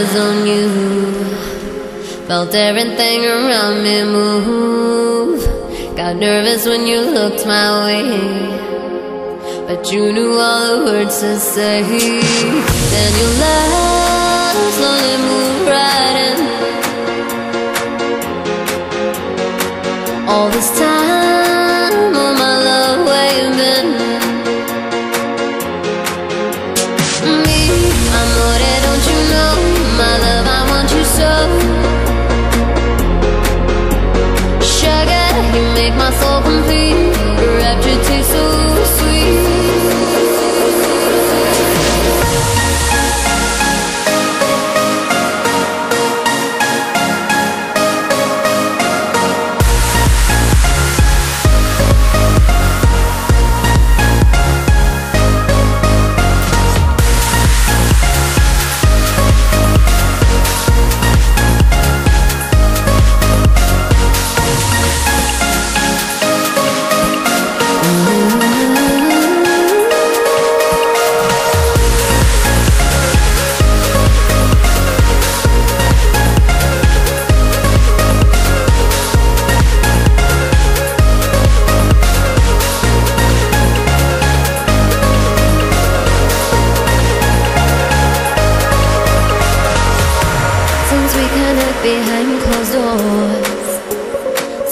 eyes on you. Felt everything around me move. Got nervous when you looked my way. But you knew all the words to say. Then you left, slowly moved right in. All this time, my complete. we connect behind closed doors.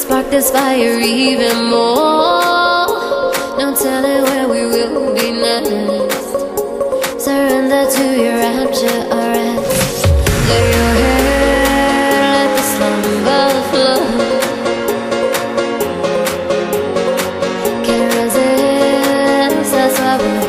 Spark this fire even more. No telling where we will be next. Surrender to your rapture arrest Clear your head, let the slumber flow. Can't resist, that's why we're.